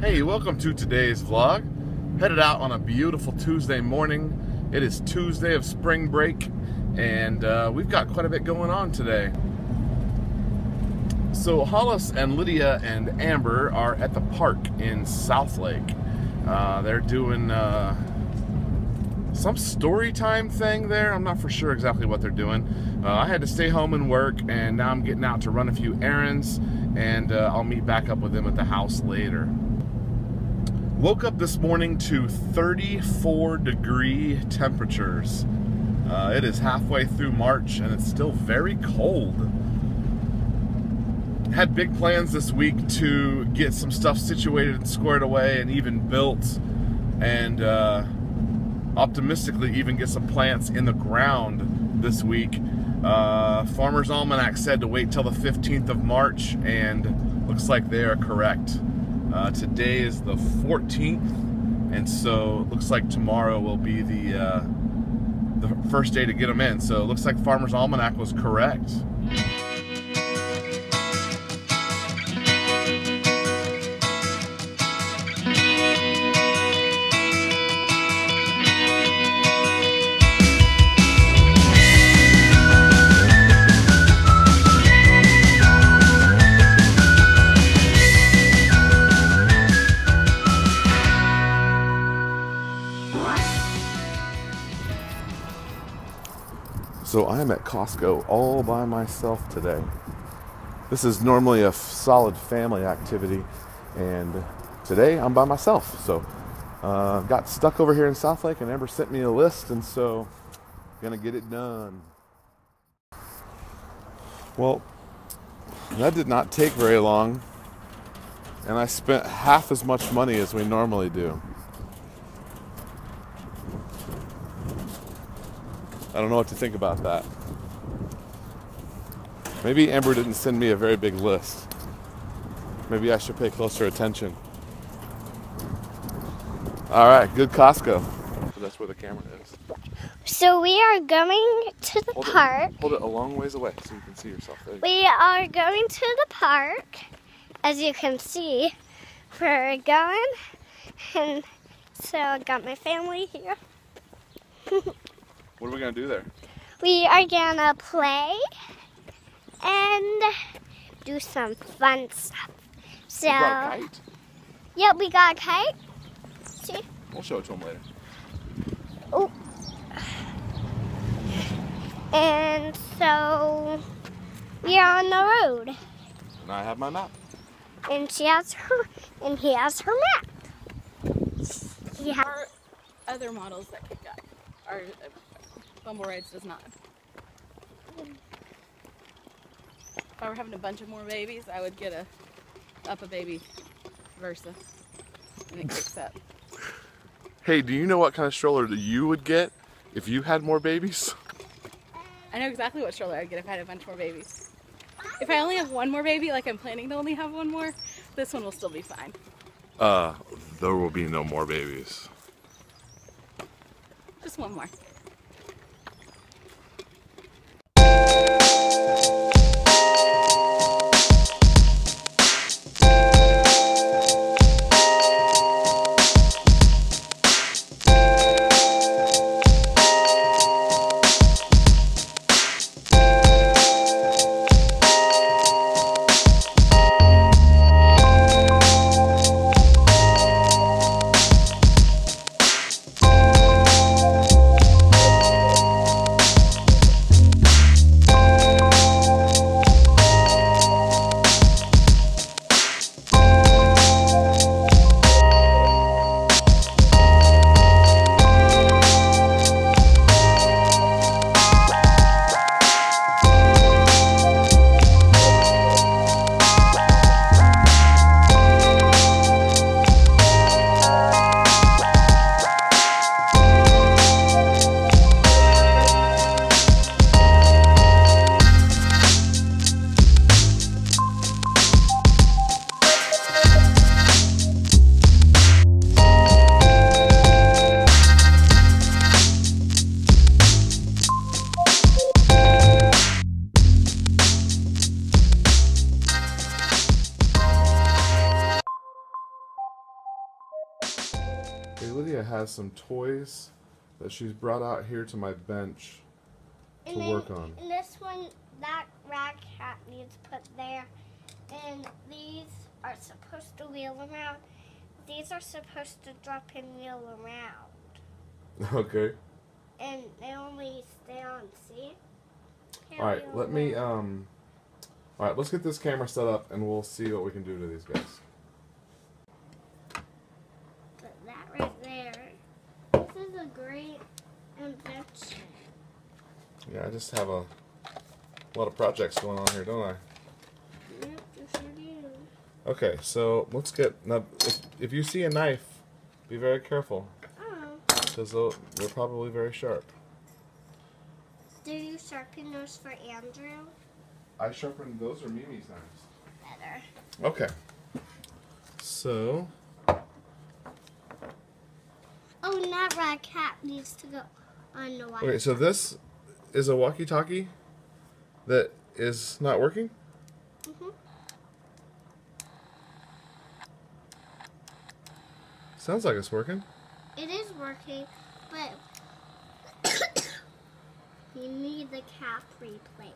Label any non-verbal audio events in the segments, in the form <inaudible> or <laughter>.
Hey, welcome to today's vlog. Headed out on a beautiful Tuesday morning. It is Tuesday of spring break, and uh, we've got quite a bit going on today. So Hollis and Lydia and Amber are at the park in Southlake. Uh, they're doing uh, some story time thing there. I'm not for sure exactly what they're doing. Uh, I had to stay home and work, and now I'm getting out to run a few errands, and uh, I'll meet back up with them at the house later. Woke up this morning to 34 degree temperatures. Uh, it is halfway through March, and it's still very cold. Had big plans this week to get some stuff situated and squared away and even built, and uh, optimistically even get some plants in the ground this week. Uh, Farmer's Almanac said to wait till the 15th of March, and looks like they are correct. Uh, today is the 14th, and so it looks like tomorrow will be the uh, the first day to get them in. So it looks like Farmer's Almanac was correct. So I am at Costco all by myself today. This is normally a f- solid family activity, and today I'm by myself. So uh, got stuck over here in Southlake, and Amber sent me a list, and so gonna get it done. Well, that did not take very long, and I spent half as much money as we normally do. I don't know what to think about that. Maybe Amber didn't send me a very big list. Maybe I should pay closer attention. All right, good Costco. So that's where the camera is. So we are going to the Hold park. it, hold it a long ways away so you can see yourself. There you go. We are going to the park. As you can see, we're going. And so I got my family here. <laughs> What are we gonna do there? We are gonna play and do some fun stuff. So, We brought a kite. yep, we got a kite. See? We'll show it to him later. Oh. And so we are on the road. And I have my map. And she has her and he has her map. He has Our other models that kick up. Our uh, Bumblerides does not. If I were having a bunch of more babies, I would get a UPPAbaby Versa, and it kicks up. Hey, do you know what kind of stroller that you would get if you had more babies? I know exactly what stroller I'd get if I had a bunch more babies. If I only have one more baby, like I'm planning to only have one more, this one will still be fine. Uh, there will be no more babies. Just one more. Has some toys that she's brought out here to my bench to And then- work on. And this one, that rag cat needs put there. And these are supposed to wheel around. These are supposed to drop and wheel around. <laughs> Okay. And they only stay on, see? Can't All right, let me um. All right, let's get this camera set up and we'll see what we can do to these guys. Put that right there. This is a great invention. Yeah, I just have a lot of projects going on here, don't I? Yep, you sure do. Okay, so let's get now. If, if you see a knife, be very careful Oh, because they're probably very sharp. do you sharpen those for Andrew? I sharpened those are Mimi's knives. Better. Okay. So Oh, and that rat cat needs to go on the white. okay, so this is a walkie-talkie that is not working. Mhm. Sounds like it's working. It is working, but <coughs> you need the cap replaced.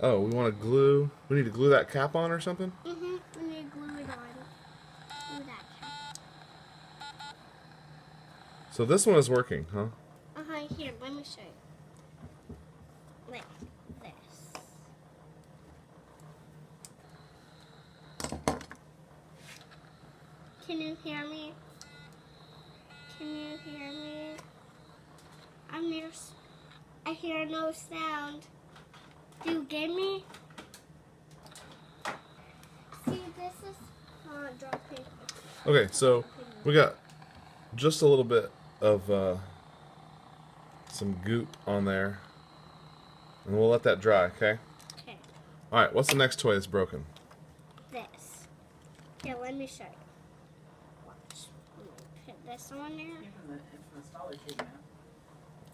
Oh, we want to glue. We need to glue that cap on or something. Mm-hmm. We need to glue it on. Glue that cap. So this one is working, huh? Uh-huh, here, let me show you. Like this. Can you hear me? Can you hear me? I'm near. I hear no sound. Do you get me? See, this is uh, dropping. Okay, so we got just a little bit of uh, some goop on there, and we'll let that dry. Okay. Okay, All right. What's the next toy that's broken? this. Here, let me show you. Watch. Let me put this on there.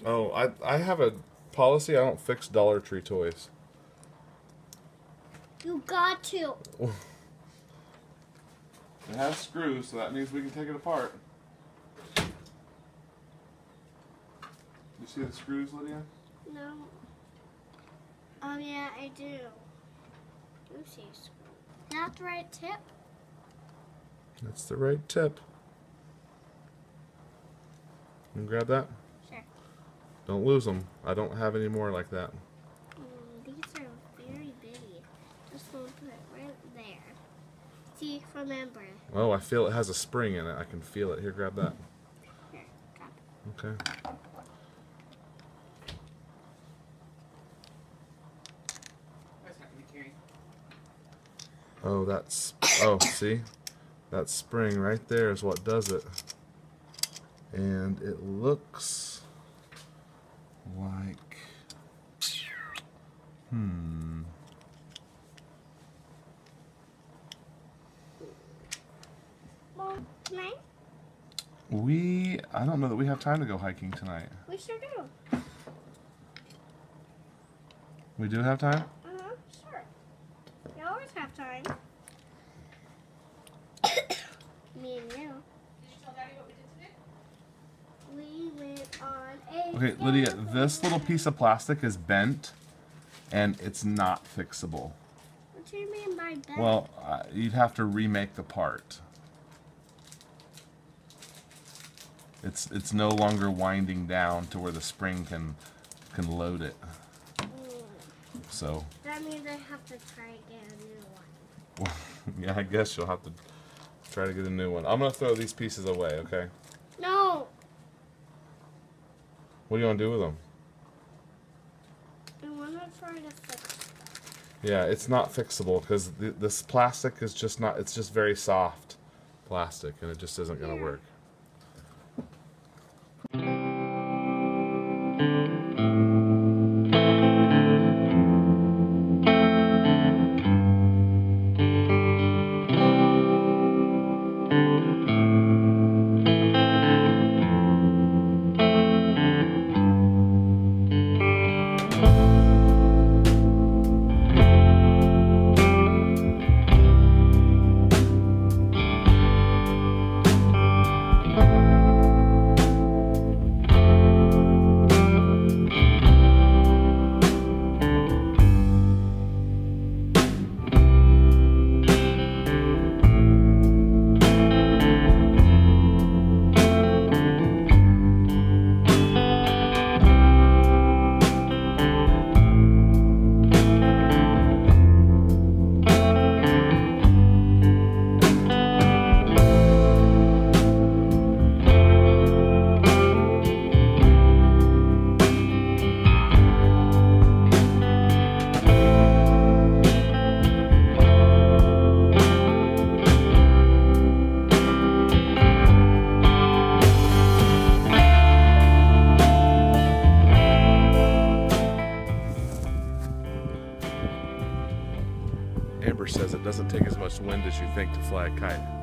Oh, I I have a policy. I don't fix Dollar Tree toys. You got to. <laughs> It has screws, so that means we can take it apart. You see the screws, Lydia? No. Oh yeah, I do. You see, that's the right tip. That's the right tip. You grab that. Sure. Don't lose them. I don't have any more like that. Mm, these are very bitty. Just gonna put it right there. See, remember. Oh, I feel it has a spring in it. I can feel it. Here, grab that. Here, grab it. Okay. Oh, that's. Oh, see? That spring right there is what does it. And it looks like. Hmm. Well, tonight We. I don't know that we have time to go hiking tonight. we sure do. We do have time? Uh huh. Sure. You always have time. <coughs> Me and you. Did you tell Daddy what we did today? We went on a. Okay, Lydia, this little piece of plastic is bent and it's not fixable. What do you mean by that? Well, uh, you'd have to remake the part. It's it's no longer winding down to where the spring can can load it. Mm, So, that means I have to try and get a new one. <laughs> yeah, I guess you'll have to try to get a new one. I'm gonna throw these pieces away. Okay. No, What do you want to do with them? I want to try to fix Yeah, it's not fixable because th- this plastic is just not. It's just very soft plastic, and it just isn't gonna Yeah. work. doesn't take as much wind as you think to fly a kite.